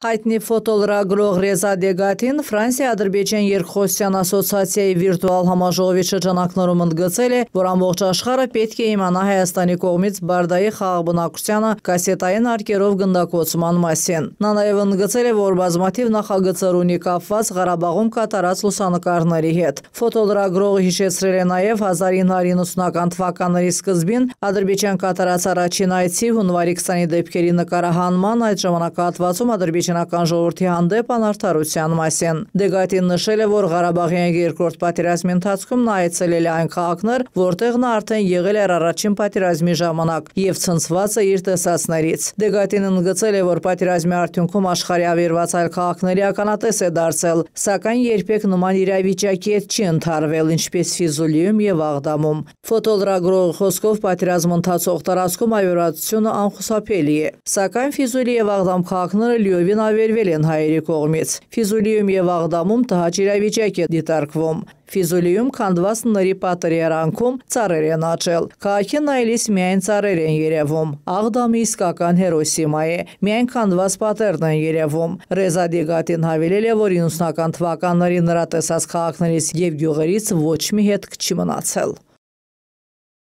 Հայտնի ֆոտոլրագրող Ռեզա Դեգատին Ֆրանսիա-Ադրբեջան երկխոսության ասոցիացիայի վիրտուալ համաժողովի շրջանակներում ընդգծել է, որ ամբողջ աշխարհը պետք է իմանա Հայաստանի կողմից Բարդայի խաղաղբնակությանը կասետային արկերով գնդակոծման մասին։ Նա նաև ընդգծել է, որ բազմաթիվ նախագծեր ունի կապված Ղարաբաղում կատարած լուսանկարների հետ։ Ֆոտոլրագրողը հիշեցրել է նաև 1990-ական թվականների սկզբին Ադրբեջան կատարած առաջին այցի հունվարի 20-ի դեպքերի նկարահանման այդ ժամանակահատվածում Ադրբեջան Ադրբեջանական ժողովրդի հանդեպ անարդարության մասին։ Դեգատին նշել է, որ Ղարաբաղյան երկրորդ պատերազմի ընթացքում նա այցելել է այն քաղաքներ, որտեղ նա արդեն եղել էր առաջին պատերազմի ժամանակ եւ ցնցված է իր տեսածներից։ Դեգատին ընդգծել է, որ պատերազմի արդյունքում աշխարհի ավերված այլ քաղաքների ականատես է դարձել, սակայն երբեք նման իրավիճակի հետ չի ընթարվել, ինչպես Ֆիզուլիում եւ Աղդամում։ Ֆոտոլրագրողի խոսքով պատերազմ ընթացող տարածքում ավերածությունը անխուսափելի է, սակայն Ֆիզուլի եւ Աղդամ քաղաքները լիովին անավերվել են հայերի կողմից։ Ֆիզուլիում եւ Աղդամում տհաճ իրավիճակ է դիտարկվում։ Ֆիզուլիում քանդված նրի պատերի արանքում ծառեր են աճել։ Քաղաքին նայելիս միայն ծառեր են երևում։ Աղդամի իսկական հերոսիմա է։ Միայն քանդված պատերն են երևում։ Ռեզա Դիգատին հավելել է, որ 90-ական թվականների նրա տեսած քաղաքներից եւ գյուղերից ոչ մի հետք չի մնացել։